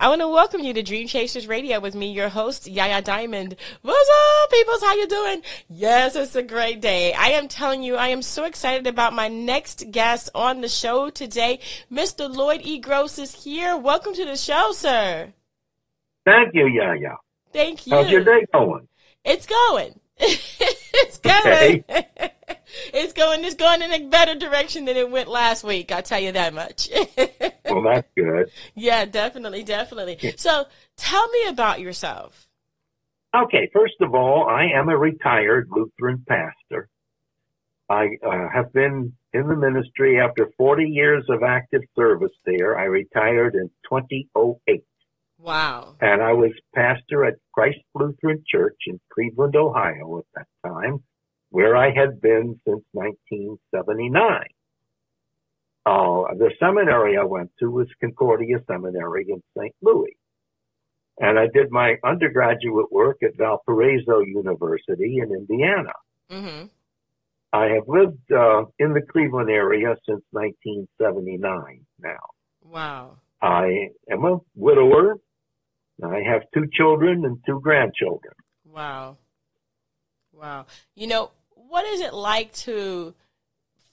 I want to welcome you to Dream Chasers Radio with me, your host, Yaya Diamond. What's up, peoples? How you doing? Yes, it's a great day. I am telling you, I am so excited about my next guest on the show today. Mr. Lloyd E. Gross is here. Welcome to the show, sir. Thank you, Yaya. Thank you. How's your day going? It's going. it's going. it's going. It's going in a better direction than it went last week. I'll tell you that much. well, that's good. Yeah, definitely, definitely. So, tell me about yourself. Okay, first of all, I am a retired Lutheran pastor. I uh, have been in the ministry after 40 years of active service there. I retired in 2008. Wow. And I was pastor at Christ Lutheran Church in Cleveland, Ohio at that time, where I had been since 1979. Uh, the seminary I went to was Concordia Seminary in St. Louis. And I did my undergraduate work at Valparaiso University in Indiana. Mm-hmm. I have lived uh, in the Cleveland area since 1979 now. Wow. I am a widower I have two children and two grandchildren. Wow. Wow. You know, what is it like to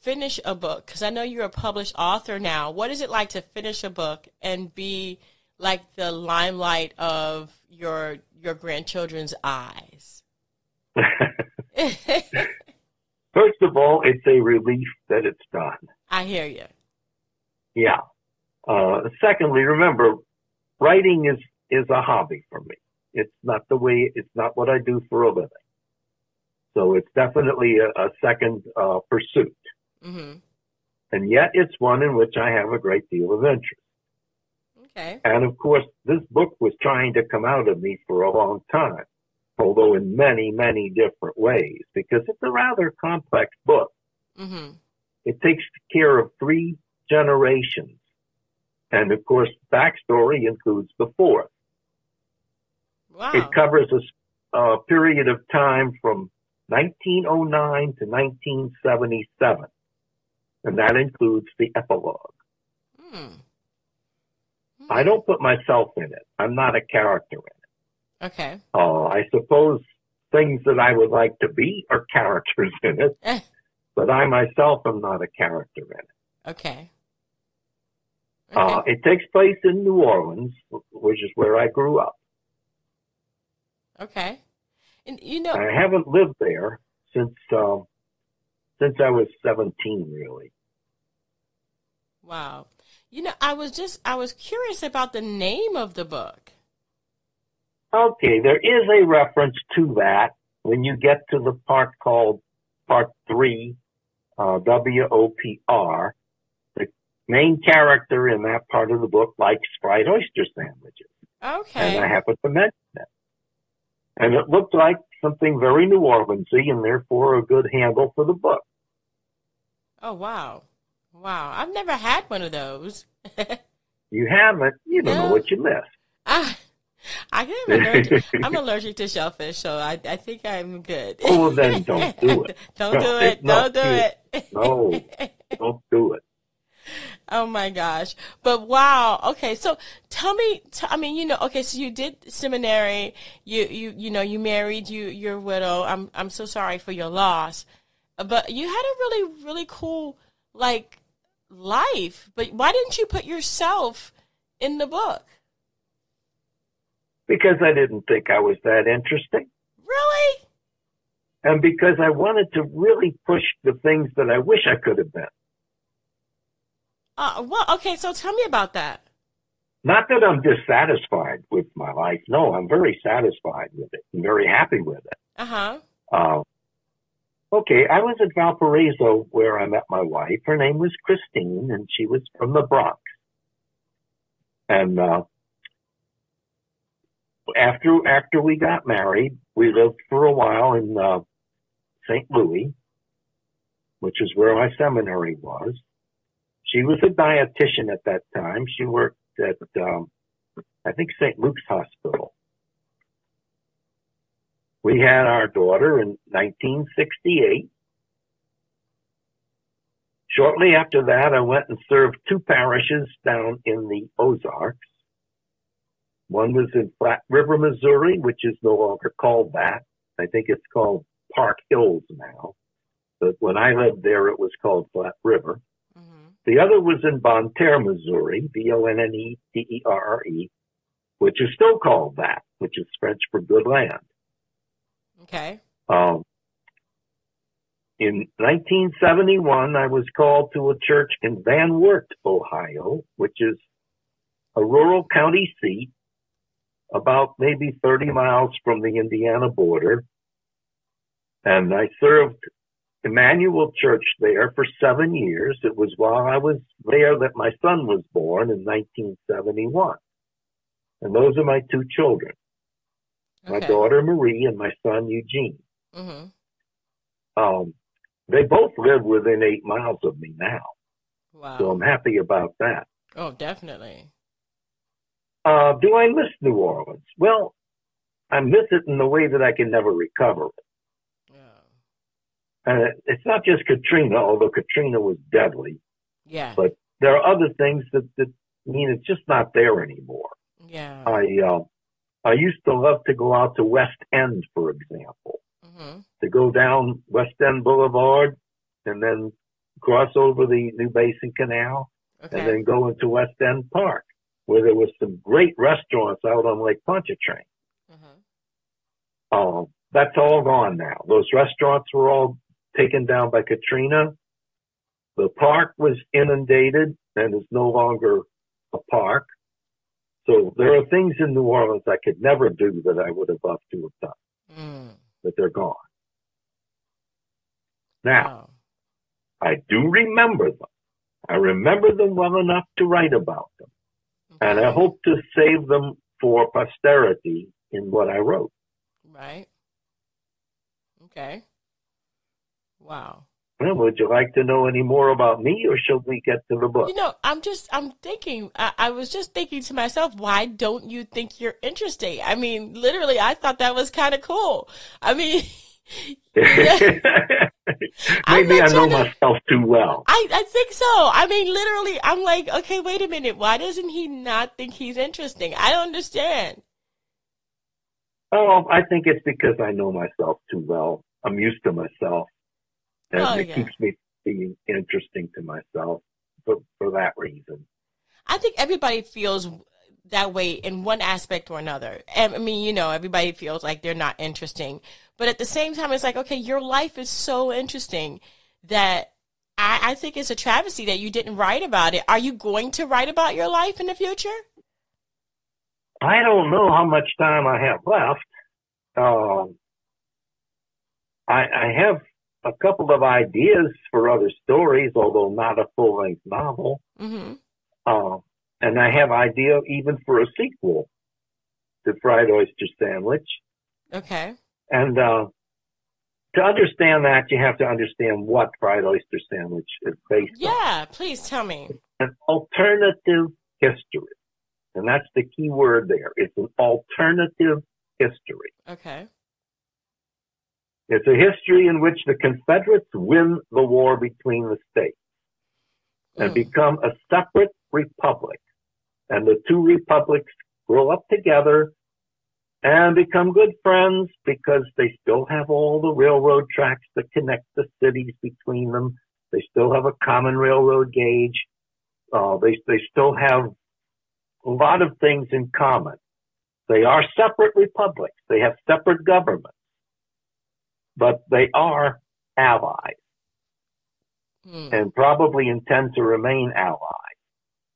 finish a book? Because I know you're a published author now. What is it like to finish a book and be like the limelight of your your grandchildren's eyes? First of all, it's a relief that it's done. I hear you. Yeah. Uh, secondly, remember, writing is is a hobby for me. It's not the way, it's not what I do for a living. So it's definitely a, a second uh, pursuit. Mm-hmm. And yet it's one in which I have a great deal of interest. Okay. And of course, this book was trying to come out of me for a long time, although in many, many different ways, because it's a rather complex book. Mm-hmm. It takes care of three generations. And of course, backstory includes the fourth. Wow. It covers a, a period of time from 1909 to 1977, and that includes the epilogue. Hmm. I don't put myself in it. I'm not a character in it. Okay. Uh, I suppose things that I would like to be are characters in it, Eh. but I myself am not a character in it. Okay. Uh, it takes place in New Orleans, which is where I grew up. okay. And you know, I haven't lived there since um, since I was 17, really. Wow. You know, I was just I was curious about the name of the book. Okay, there is a reference to that when you get to the part called Part 3, uh, W-O-P-R. The main character in that part of the book likes fried oyster sandwiches, Okay. and I happened to mention it. And it looked like something very New Orleansy and therefore a good handle for the book. Oh wow, wow! I've never had one of those. You haven't, you don't No. know what you missed. I, I am allergic. I'm allergic to shellfish, so I, I think I'm good. Oh, then don't do it. don't do it. Don't do you- it. No, don't do it. Oh my gosh. But wow. Okay. So tell me, t- I mean, you know, okay, so you did seminary, you, you, you know, you married, you, you're a widow. I'm, I'm so sorry for your loss, but you had a really, really cool, like, life. But why didn't you put yourself in the book? Because I didn't think I was that interesting. Really? and because I wanted to really push the things that I wish I could have been. Uh, well, okay. So tell me about that. Not that I'm dissatisfied with my life. No, I'm very satisfied with it and very happy with it. Uh huh. Uh, okay, I was at Valparaiso where I met my wife. Her name was Christine and she was from the Bronx. And, uh, after, after we got married, we lived for a while in, uh, St. Louis, which is where my seminary was. She was a dietitian at that time. She worked at, um, I think St. Luke's Hospital. We had our daughter in 1968. Shortly after that, I went and served two parishes down in the Ozarks. One was in Flat River, Missouri, which is no longer called that. I think it's called Park Hills now. But when I lived there, it was called Flat River. Mm-hmm. The other was in Bonne Terre, Missouri, B-O-N-N-E-T-E-R-R-E, which is still called that, which is French for good land. Okay. Um, in 1971, I was called to a church in Van Wert, Ohio, which is a rural county seat about maybe 30 miles from the Indiana border. And I served Emmanuel Church there for seven years. It was while I was there that my son was born in 1971. And those are my two children, my daughter Marie and my son Eugene. Mm-hmm. Um, they both live within eight miles of me now, Wow. so I'm happy about that. oh, definitely. Uh, do I miss New Orleans? Well, I miss it in the way that I can never recover it. Yeah. And it's not just Katrina, although Katrina was deadly. Yeah. But there are other things that, that mean it's just not there anymore. yeah. I, uh, I used to love to go out to West End, for example, mm-hmm. to go down West End Boulevard and then cross over the New Basin Canal Okay. and then go into West End Park, where there was some great restaurants out on Lake Pontchartrain. mm-hmm. Um, that's all gone now. Those restaurants were all taken down by Katrina. The park was inundated and is no longer a park. So there are things in New Orleans I could never do that I would have loved to have done, Mm. but they're gone. Now, Wow. I do remember them. I remember them well enough to write about them. And I hope to save them for posterity in what I wrote. Right. Okay. Wow. Well, would you like to know any more about me or should we get to the book? You know, I'm just, I'm thinking, I, I was just thinking to myself, why don't you think you're interesting? I mean, literally, I thought that was kind of cool. I mean, Maybe I know to- myself too well. I, I think so. I mean, literally, I'm like, okay, wait a minute. Why doesn't he not think he's interesting? I don't understand. Oh, I think it's because I know myself too well. I'm used to myself. And Oh, it yeah. keeps me being interesting to myself for, for that reason. I think everybody feels that way in one aspect or another. And I mean, you know, everybody feels like they're not interesting. But at the same time, it's like, okay, your life is so interesting that I, I think it's a travesty that you didn't write about it. Are you going to write about your life in the future? I don't know how much time I have left. Um, I, I have a couple of ideas for other stories, although not a full length novel. Mm-hmm. Uh, and I have idea even for a sequel to Fried Oyster Sandwich. Okay. And uh, to understand that, you have to understand what Fried Oyster Sandwich is based on. Yeah, please tell me. An alternative history. And that's the key word there. It's an alternative history. Okay. It's a history in which the Confederates win the war between the states and Mm. become a separate republic. And the two republics grow up together and become good friends because they still have all the railroad tracks that connect the cities between them. They still have a common railroad gauge. Uh, they, they still have a lot of things in common. They are separate republics. They have separate governments, but they are allies Mm. and probably intend to remain allies.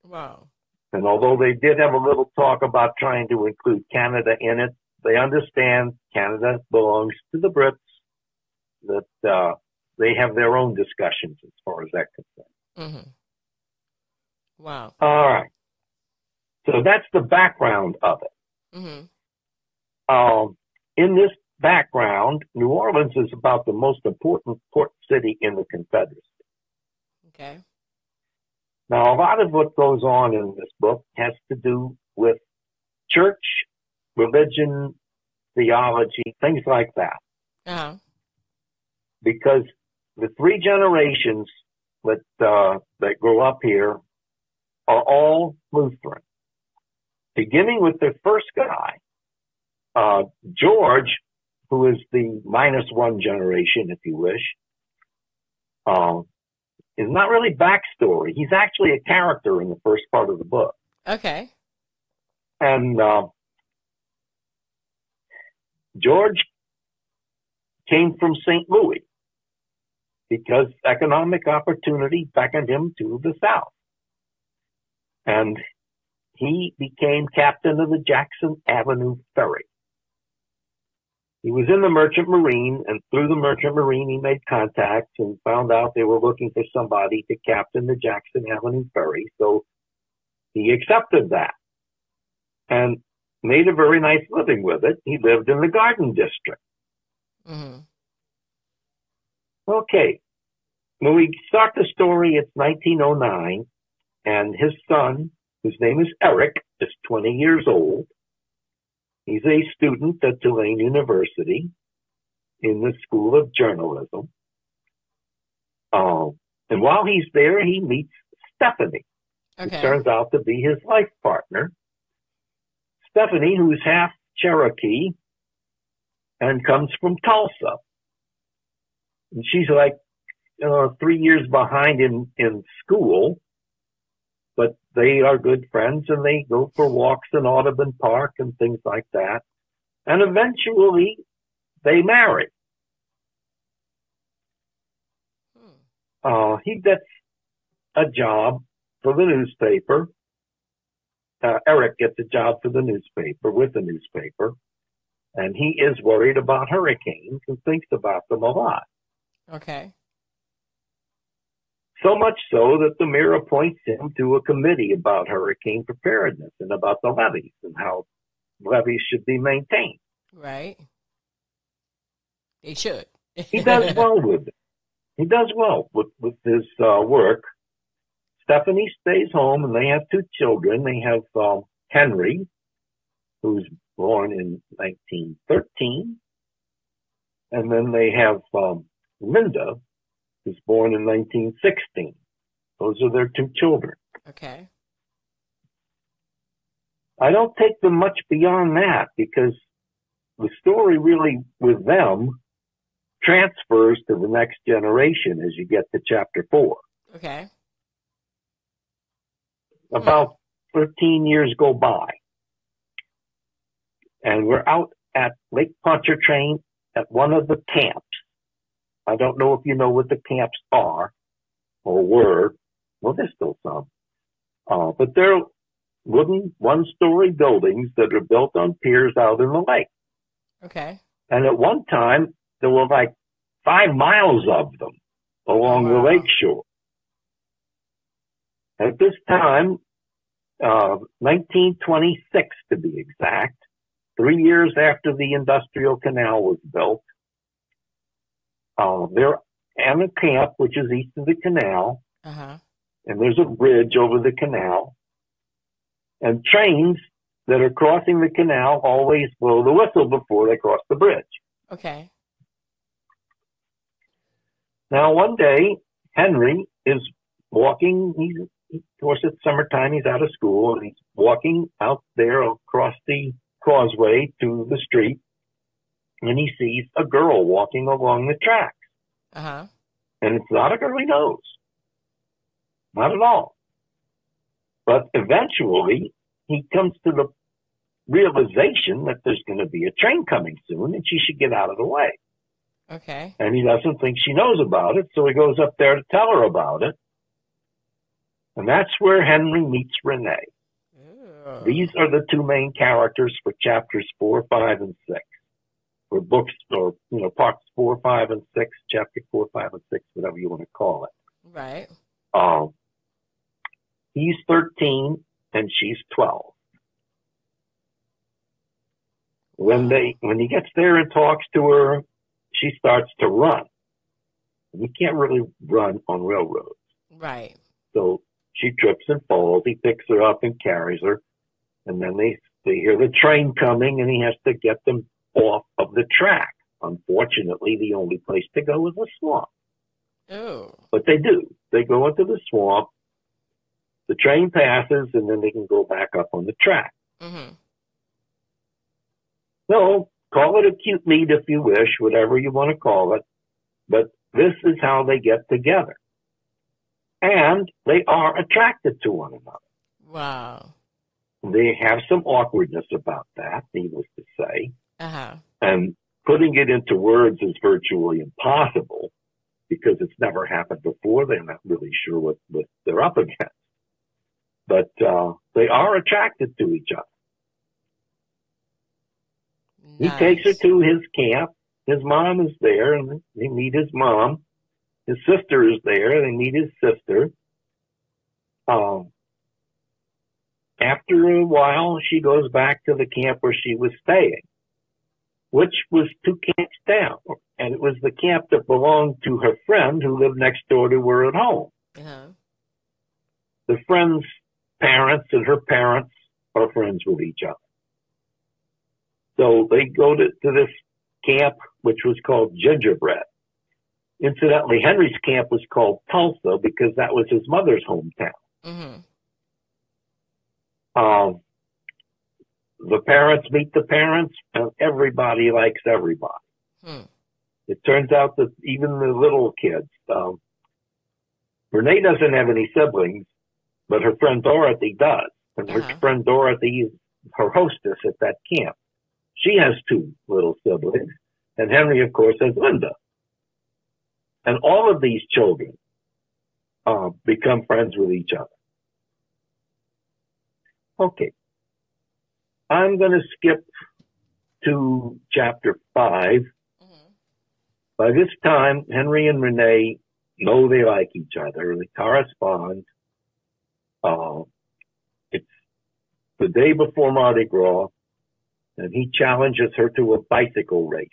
Wow. And although they did have a little talk about trying to include Canada in it, they understand Canada belongs to the Brits, that uh, they have their own discussions as far as that concerned. Mm-hmm. Wow. All right. So that's the background of it. Mm-hmm. Um, in this background, New Orleans is about the most important port city in the Confederacy. Okay. Now, a lot of what goes on in this book has to do with church, religion, theology, things like that. Uh-huh. Because the three generations that uh, that grew up here are all Lutheran, beginning with the first guy, uh, George, who is the minus one generation, if you wish, um, is not really backstory. He's actually a character in the first part of the book. Okay. And uh, George came from St. Louis because economic opportunity beckoned him to the South. And he became captain of the Jackson Avenue Ferry. He was in the Merchant Marine, and through the Merchant Marine, he made contacts and found out they were looking for somebody to captain the Jackson Avenue Ferry. So he accepted that and made a very nice living with it. He lived in the Garden District. Mm-hmm. Okay. When we start the story, it's 1909, and his son, whose name is Eric, is 20 years old. He's a student at Tulane University in the School of Journalism. Um, and while he's there, he meets Stephanie, Okay. who turns out to be his life partner. Stephanie, who's half Cherokee and comes from Tulsa. And she's like uh, three years behind in, in school, they are good friends and they go for walks in Audubon Park and things like that. And eventually they marry. Hmm. Uh, he gets a job for the newspaper. Uh, Eric gets a job for the newspaper with the newspaper, and he is worried about hurricanes and thinks about them a lot. Okay. So much so that the mayor appoints him to a committee about hurricane preparedness and about the levees and how levees should be maintained. Right. They should. He does well with it. He does well with, with his uh, work. Stephanie stays home and they have two children. They have um, Henry, who's born in 1913, and then they have um, Linda, who's born in 1916. Those are their two children. Okay. I don't take them much beyond that because the story really with them transfers to the next generation as you get to chapter four. Okay. About hmm. 13 years go by and we're out at Lake Pontchartrain at one of the camps. I don't know if you know what the camps are or were. Well, there's still some. Uh, but they're wooden one-story buildings that are built on piers out in the lake. Okay. And at one time, there were like five miles of them along Wow. the lake shore. At this time, uh, 1926 to be exact, three years after the industrial canal was built, uh, they're in a camp which is east of the canal, Uh huh. and there's a bridge over the canal, and trains that are crossing the canal always blow the whistle before they cross the bridge. Okay. Now, one day, Henry is walking. He's, of course, it's summertime. He's out of school and he's walking out there across the causeway to the street. And he sees a girl walking along the track. Uh huh. And it's not a girl he knows. Not at all. But eventually, he comes to the realization that there's going to be a train coming soon and she should get out of the way Okay. and he doesn't think she knows about it, so he goes up there to tell her about it. And that's where Henry meets Renee. Ooh. These are the two main characters for chapters four, five, and six. Or books, or, you know, parts four, five, and six, chapter four, five, and six, whatever you want to call it. Right. Um, he's 13 and she's 12. When they, when he gets there and talks to her, she starts to run. You can't really run on railroads. Right. So she trips and falls. He picks her up and carries her. And then they, they hear the train coming and he has to get them off of the track. Unfortunately, the only place to go is the swamp. Ooh. But they do. They go into the swamp. The train passes and then they can go back up on the track. Mm-hmm. So call it a cute meet if you wish, whatever you want to call it. But this is how they get together. And they are attracted to one another. Wow. They have some awkwardness about that, needless to say. Uh-huh. And putting it into words is virtually impossible because it's never happened before. They're not really sure what, what they're up against. But uh, they are attracted to each other. Nice. He takes her to his camp. His mom is there, and they meet his mom. His sister is there. And they meet his sister. Um, after a while, she goes back to the camp where she was staying, which was two camps down. And it was the camp that belonged to her friend who lived next door to her at home. Uh-huh. The friend's parents and her parents are friends with each other. So they go to, to this camp, which was called Gingerbread. Incidentally, Henry's camp was called Tulsa because that was his mother's hometown. Mm-hmm. Um, the parents meet the parents, and everybody likes everybody. Hmm. It turns out that even the little kids, um, Renee doesn't have any siblings, but her friend Dorothy does. And her Uh-huh. friend Dorothy is her hostess at that camp. She has two little siblings, and Henry, of course, has Linda. And all of these children uh, become friends with each other. Okay. I'm going to skip to chapter five. Mm-hmm. By this time, Henry and Renee know they like each other. They correspond. Uh, it's the day before Mardi Gras, and he challenges her to a bicycle race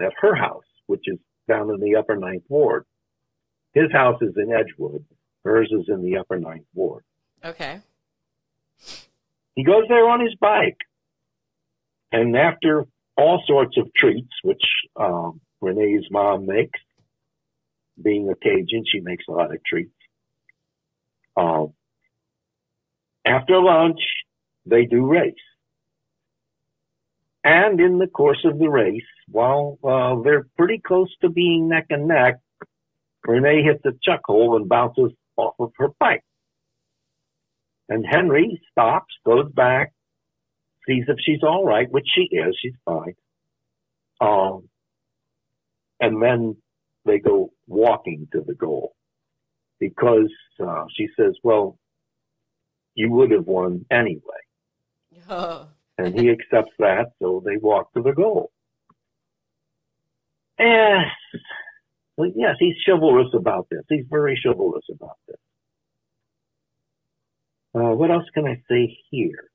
at her house, which is down in the Upper Ninth Ward. His house is in Edgewood. Hers is in the Upper Ninth Ward. Okay. He goes there on his bike. And after all sorts of treats, which um, Renee's mom makes, being a Cajun, she makes a lot of treats. Um, after lunch, they do race. And in the course of the race, while uh, they're pretty close to being neck and neck, Renee hits a chuck hole and bounces off of her bike. And Henry stops, goes back, sees if she's all right, which she is. She's fine. Um, and then they go walking to the goal because uh, she says, "Well, you would have won anyway," Oh. and he accepts that. So they walk to the goal. And well, yes, he's chivalrous about this. He's very chivalrous about this. Uh, what else can I say here?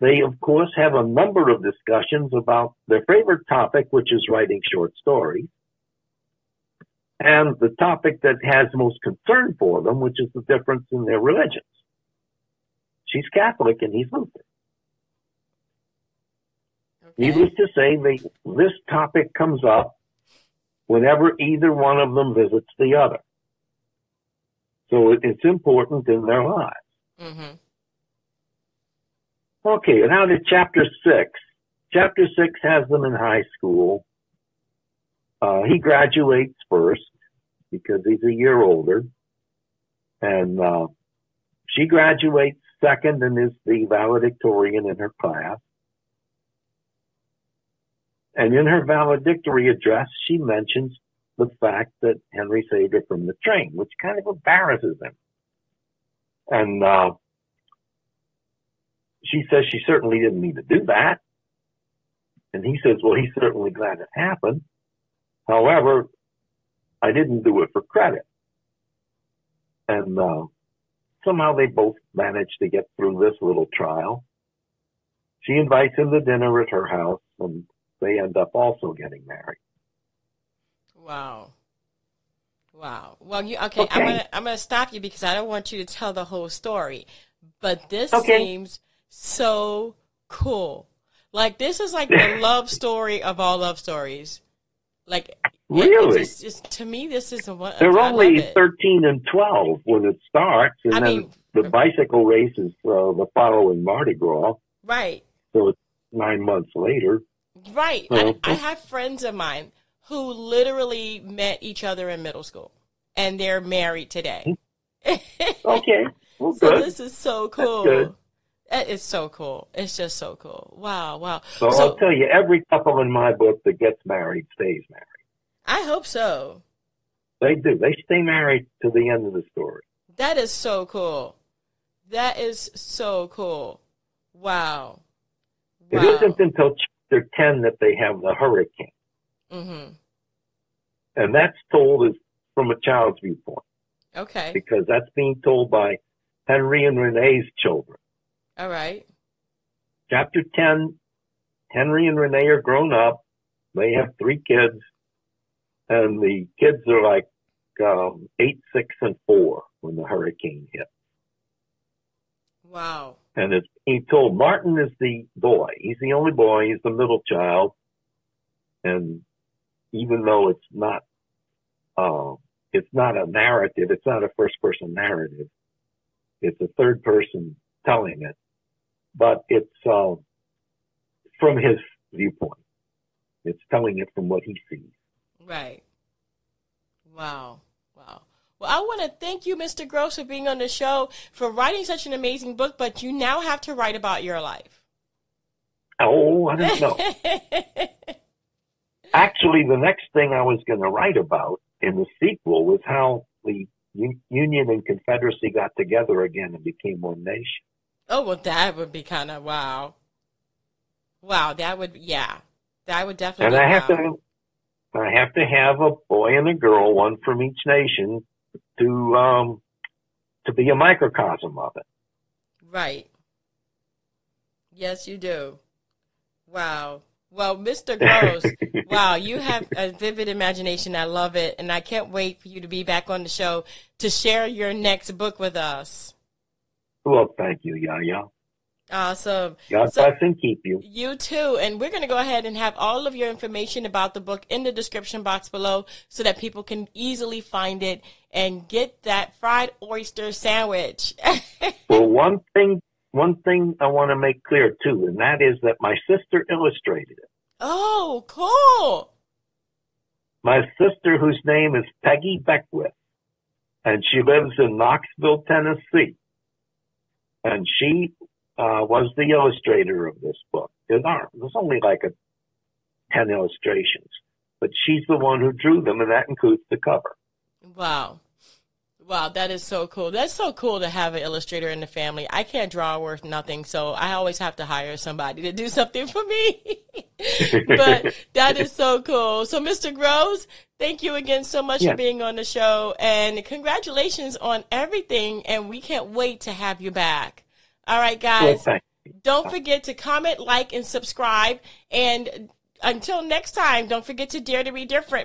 They, of course, have a number of discussions about their favorite topic, which is writing short stories, and the topic that has most concern for them, which is the difference in their religions. She's Catholic and he's Lutheran. Okay. Needless to say, they, this topic comes up whenever either one of them visits the other. So it, it's important in their lives. Mm-hmm. Okay, now to chapter six. Chapter six has them in high school. Uh, he graduates first because he's a year older. And, uh, she graduates second and is the valedictorian in her class. And in her valedictory address, she mentions the fact that Henry saved her from the train, which kind of embarrasses him. And, uh, she says she certainly didn't mean to do that. And he says, well, he's certainly glad it happened. However, I didn't do it for credit. And, uh, somehow they both managed to get through this little trial. She invites him to dinner at her house and they end up also getting married. Wow. Wow. Well, you okay, I'm gonna I'm gonna stop you because I don't want you to tell the whole story. But this Okay. seems so cool. Like this is like the love story of all love stories. Like it- Really? it's just, it's- to me, this is a one. They're I only 13 and 12 when it starts, and I then mean- the bicycle race is uh, the following Mardi Gras. Right. So it's nine months later. Right. I, I have friends of mine who literally met each other in middle school and they're married today. Okay. Well, So good. this is so cool. That is so cool. It's just so cool. Wow, wow. So, I'll tell you, every couple in my book that gets married stays married. I hope so. They do. They stay married to the end of the story. That is so cool. That is so cool. Wow. It Wow. isn't until chapter 10 that they have the hurricane. Mhm. And that's told as from a child's viewpoint Okay. because that's being told by Henry and Renee's children. All right. Chapter 10, Henry and Renee are grown up. They have three kids and the kids are like um, eight, six, and four when the hurricane hit. Wow. And it's being told Martin is the boy. He's the only boy. He's the middle child. And even though it's not, uh, it's not a narrative, it's not a first person narrative. It's a third person telling it, but it's, uh, from his viewpoint. It's telling it from what he sees. Right. Wow. Wow. Well, I want to thank you, Mr. Gross, for being on the show, for writing such an amazing book, but you now have to write about your life. Oh, I don't know. Actually, the next thing I was going to write about in the sequel was how the U- Union and Confederacy got together again and became one nation. oh, well, that would be kind of wow. Wow, that would, yeah. That would definitely And I have wow. to, I have to have a boy and a girl, one from each nation, to um, to be a microcosm of it. Right. Yes, you do. Wow. Well, Mr. Gross, wow, you have a vivid imagination. I love it. And I can't wait for you to be back on the show to share your next book with us. Well, thank you, Yaya. Awesome. God So- bless and keep you. You too. And we're going to go ahead and have all of your information about the book in the description box below so that people can easily find it and get that fried oyster sandwich. Well, one thing, one thing I want to make clear too, and that is that my sister illustrated it. oh, cool. My sister, whose name is Peggy Beckwith, and she lives in Knoxville, Tennessee, and she uh, was the illustrator of this book. There's only like a ten illustrations, but she's the one who drew them, and that includes the cover. Wow. Wow, that is so cool. That's so cool to have an illustrator in the family. I can't draw worth nothing, so I always have to hire somebody to do something for me. but that is so cool. So, Mr. Groves, thank you again so much Yeah. for being on the show, and congratulations on everything. And we can't wait to have you back. All right, guys. thank Don't forget to comment, like, and subscribe. And until next time, don't forget to dare to be different.